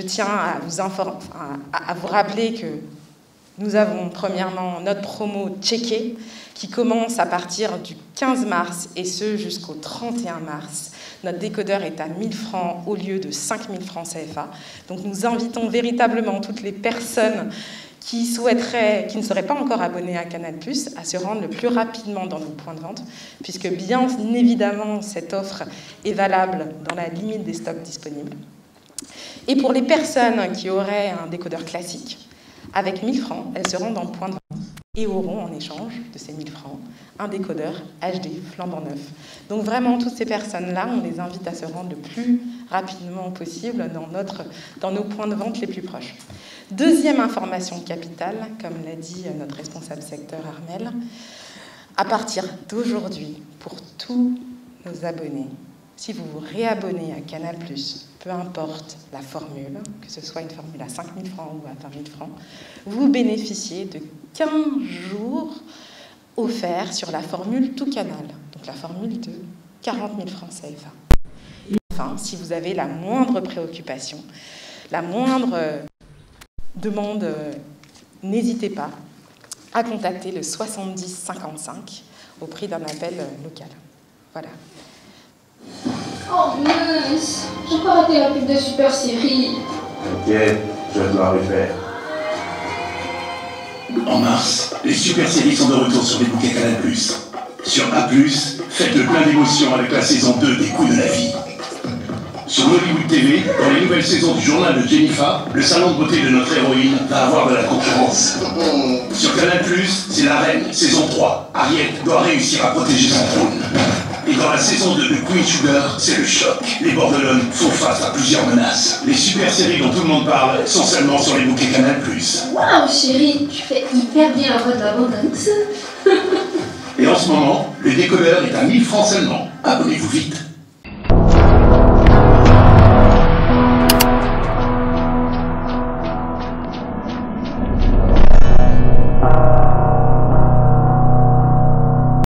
Je tiens à vous, rappeler que nous avons premièrement notre promo checké qui commence à partir du 15 mars et ce jusqu'au 31 mars. Notre décodeur est à 1000 francs au lieu de 5000 francs CFA. Donc nous invitons véritablement toutes les personnes qui souhaiteraient, qui ne seraient pas encore abonnées à Canal+, à se rendre le plus rapidement dans nos points de vente, puisque bien évidemment cette offre est valable dans la limite des stocks disponibles. Et pour les personnes qui auraient un décodeur classique, avec 1000 francs, elles se rendent en point de vente et auront en échange de ces 1000 francs un décodeur HD flambant neuf. Donc vraiment, toutes ces personnes-là, on les invite à se rendre le plus rapidement possible dans, dans nos points de vente les plus proches. Deuxième information capitale, comme l'a dit notre responsable secteur Armel, à partir d'aujourd'hui, pour tous nos abonnés, si vous vous réabonnez à Canal+, peu importe la formule, que ce soit une formule à 5 000 francs ou à 20 000 francs, vous bénéficiez de 15 jours offerts sur la formule tout canal, donc la formule de 40 000 francs CFA. Enfin, si vous avez la moindre préoccupation, la moindre euh, demande, euh, n'hésitez pas à contacter le 70 55 au prix d'un appel euh, local. Voilà. Oh mince, j'ai pas raté la pub de Super Série. T'inquiète, je dois refaire. En mars, les Super Séries sont de retour sur les bouquets Canal+. Sur A+, faites le plein d'émotions avec la saison 2 des coups de la vie. Sur Hollywood TV, dans les nouvelles saisons du journal de Jennifer, le salon de beauté de notre héroïne va avoir de la concurrence. Sur Canal+, c'est la reine, saison 3. Ariel doit réussir à protéger son trône. Et dans la saison 2 de Queen Sugar, c'est le choc. Les Bordelons font face à plusieurs menaces. Les super séries dont tout le monde parle sont seulement sur les bouquets Canal+. Waouh chérie, tu fais hyper bien la voix de la bande Et en ce moment, le décodeur est à 1000 francs seulement. Abonnez-vous vite.